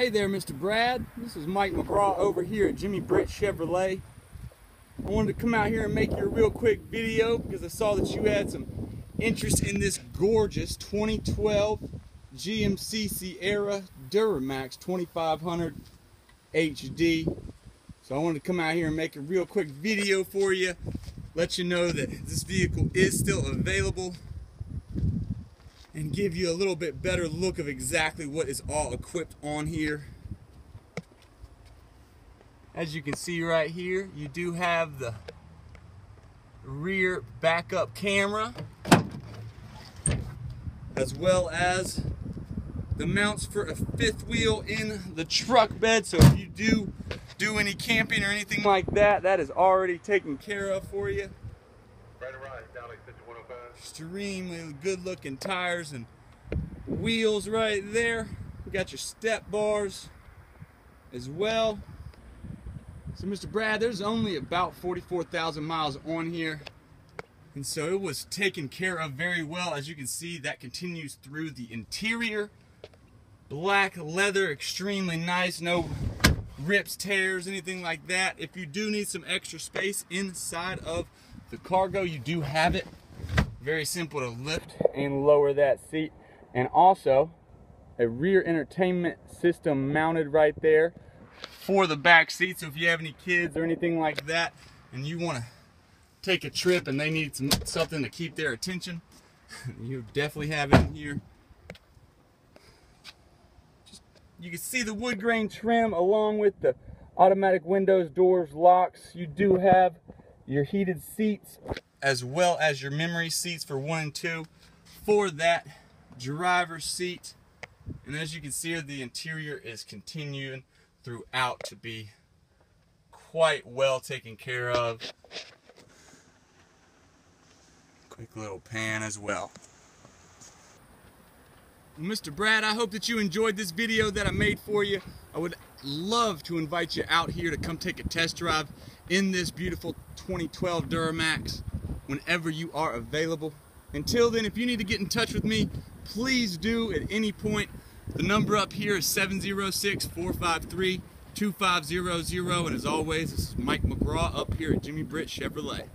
Hey there, Mr. Brad. This is Mike McGraw over here at Jimmy Britt Chevrolet. I wanted to come out here and make you a real quick video because I saw that you had some interest in this gorgeous 2012 GMC Sierra Duramax 2500 HD. So I wanted to come out here and make a real quick video for you, let you know that this vehicle is still available and give you a little bit better look of exactly what is all equipped on here. As you can see right here, you do have the rear backup camera as well as the mounts for a fifth wheel in the truck bed so if you do do any camping or anything like that that is already taken care of for you Right around, down like 5105. Extremely good looking tires and wheels right there. We got your step bars as well. So Mr. Brad, there's only about 44,000 miles on here. And so it was taken care of very well. As you can see, that continues through the interior. Black leather, extremely nice. No rips, tears, anything like that. If you do need some extra space inside of the cargo, you do have it. Very simple to lift and lower that seat. And also a rear entertainment system mounted right there for the back seat. So if you have any kids or anything like that and you want to take a trip and they need some something to keep their attention, you definitely have it in here. Just, you can see the wood grain trim along with the automatic windows, doors, locks. You do have your heated seats as well as your memory seats for one and two for that driver's seat. And as you can see here, the interior is continuing throughout to be quite well taken care of. Quick little pan as well. Mr. Brad, I hope that you enjoyed this video that I made for you. I would love to invite you out here to come take a test drive in this beautiful 2012 Duramax whenever you are available. Until then, if you need to get in touch with me, please do at any point. The number up here is 706-453-2500. And as always, this is Mike McGraw up here at Jimmy Britt Chevrolet.